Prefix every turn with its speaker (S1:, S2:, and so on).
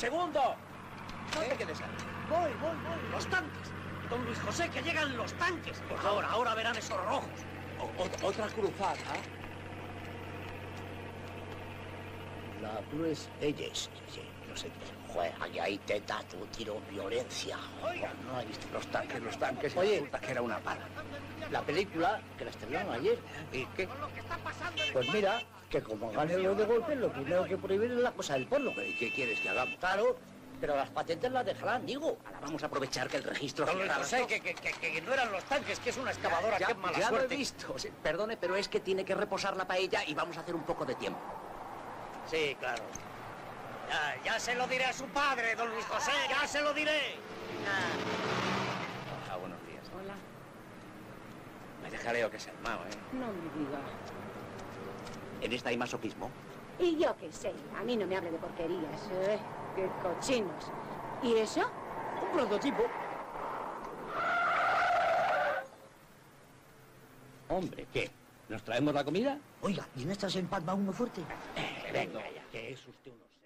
S1: segundo. No te quedes ahí.
S2: Voy, voy, voy.
S1: Los tanques. Don Luis José, que llegan los tanques. Por favor, ahora verán esos rojos.
S3: O- ot- otra cruzada.
S2: La Cruz. No sé qué. Joder, ahí hay tetas, tú, tiro, violencia. No he visto
S3: Los tanques, los tanques.
S2: Oye.
S3: resulta que era una pala.
S2: La película que la estrenaron ayer.
S3: ¿Y qué?
S2: Pues mira, que como gane lo de golpe, lo primero que prohibir es la cosa del porno.
S3: ¿Y qué quieres que hagamos?
S2: Claro, pero las patentes las dejarán, digo.
S3: Ahora vamos a aprovechar que el registro... Cierra
S1: José,
S3: las
S1: que, que, que, que no eran los tanques, que es una excavadora.
S3: Ya,
S1: qué mala
S3: ya lo he
S1: suerte.
S3: visto. Perdone, pero es que tiene que reposar la paella y vamos a hacer un poco de tiempo.
S1: Sí, claro. Ya, ya se lo diré a su padre, don Luis José, ya se lo diré.
S3: Ah, buenos días.
S4: Hola.
S3: Me dejaré que es el mao, ¿eh?
S4: No me diga.
S3: ¿En esta hay masoquismo?
S4: Y yo qué sé, a mí no me hable de porquerías. ¿eh? ¡Qué cochinos! ¿Y eso?
S2: Un prototipo.
S3: Hombre, ¿qué? ¿Nos traemos la comida?
S2: Oiga, ¿y en estas en Palma uno fuerte?
S3: venga ya. Que es usted unos...